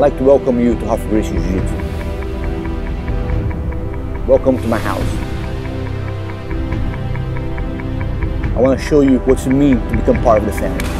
I'd like to welcome you to Ralph Gracie Jiu-Jitsu. Welcome to my house. I want to show you what it means to become part of the family.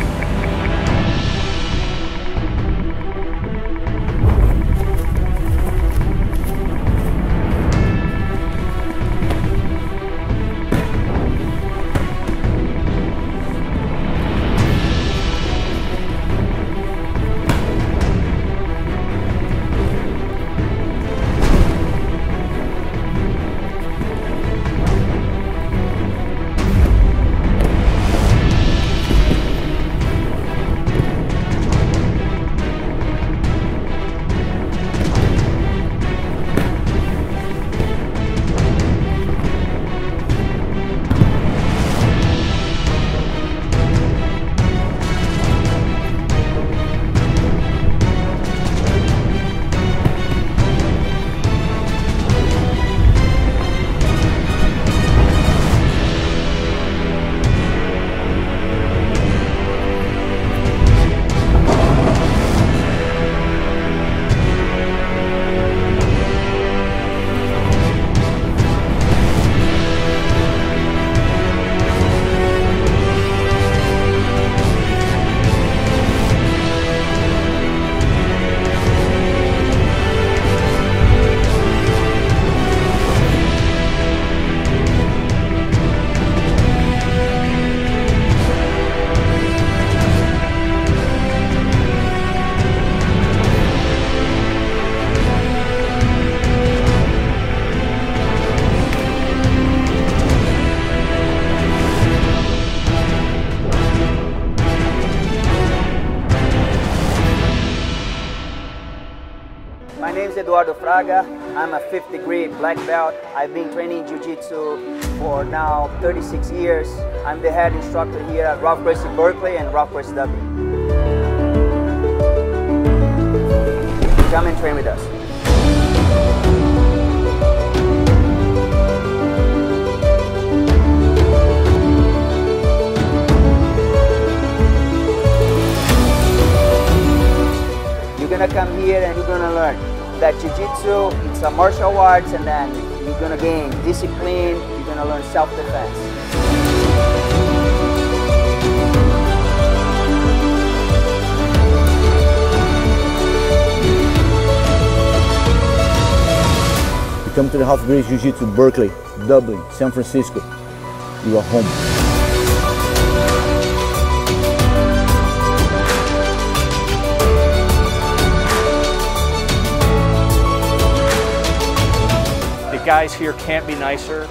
Eduardo Fraga. I'm a fifth degree black belt. I've been training Jiu-Jitsu for now 36 years. I'm the head instructor here at Ralph Gracie Berkeley and Ralph Gracie Dublin. Come and train with us. You're gonna come here and you're gonna learn that Jiu-Jitsu, it's a martial arts and then you're gonna gain discipline, you're gonna learn self-defense. You come to the Ralph Gracie Jiu-Jitsu Berkeley, Dublin, San Francisco. You are home. Guys here can't be nicer.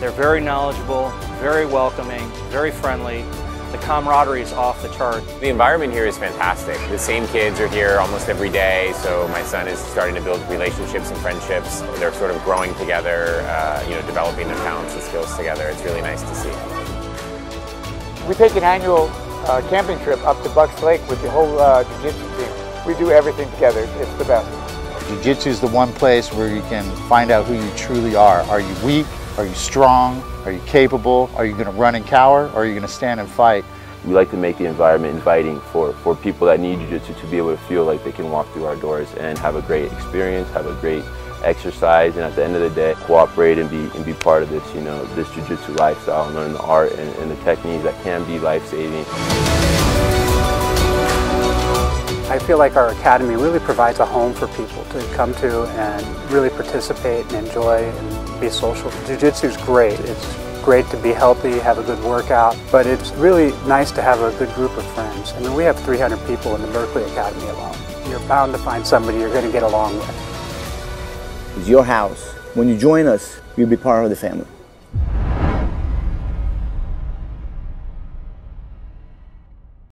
They're very knowledgeable, very welcoming, very friendly. The camaraderie is off the chart. The environment here is fantastic. The same kids are here almost every day, so my son is starting to build relationships and friendships. They're sort of growing together, uh, you know, developing their talents and skills together. It's really nice to see. We take an annual uh, camping trip up to Bucks Lake with the whole uh, jiu-jitsu team. We do everything together. It's the best. Jiu-Jitsu is the one place where you can find out who you truly are. Are you weak? Are you strong? Are you capable? Are you going to run and cower? Or are you going to stand and fight? We like to make the environment inviting for, for people that need jiu-jitsu to be able to feel like they can walk through our doors and have a great experience, have a great exercise, and at the end of the day, cooperate and be, and be part of this, you know, this jiu-jitsu lifestyle and learn the art and, and the techniques that can be life-saving. I feel like our academy really provides a home for people to come to and really participate and enjoy and be social. Jiu-Jitsu is great. It's great to be healthy, have a good workout, but it's really nice to have a good group of friends. I mean, we have 300 people in the Berkeley Academy alone. You're bound to find somebody you're going to get along with. It's your house. When you join us, you'll be part of the family.